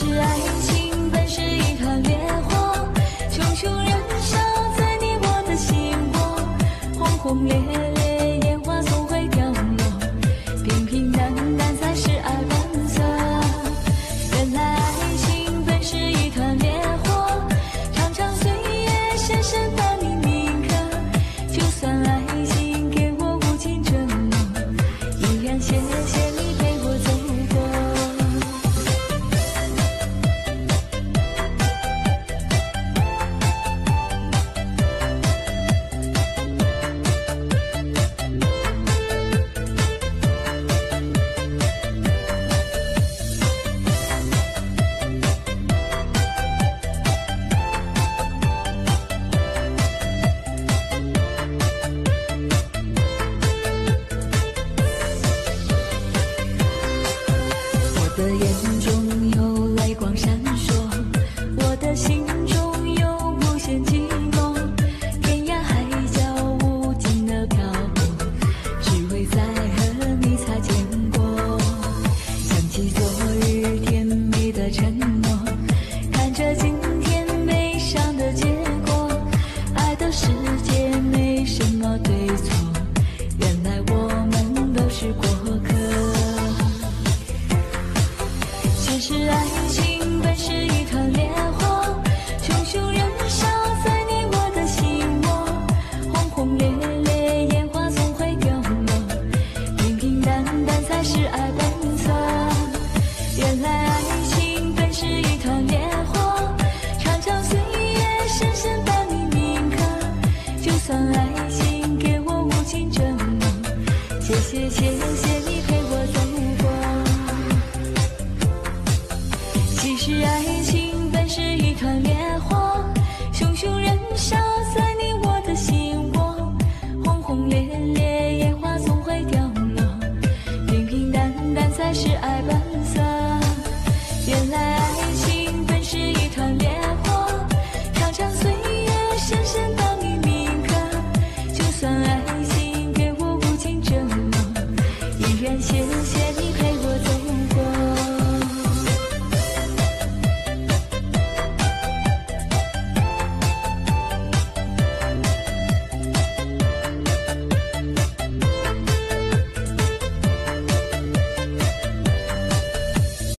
是爱情本是一团烈火，熊熊燃烧在你我的心窝，轰轰烈。心中有无限寂寞天涯海角无尽的漂泊只为再和你擦肩过想起昨日甜蜜的承诺看着今天悲伤的结果爱的世界没什么对错原来我们都是过客其实爱情算爱情给我无尽折磨。谢谢谢谢你陪我走过。其实爱情本是一团烈火，熊熊燃烧在你我的心窝，轰轰烈烈烟花总会凋落，平平淡淡才是爱吧。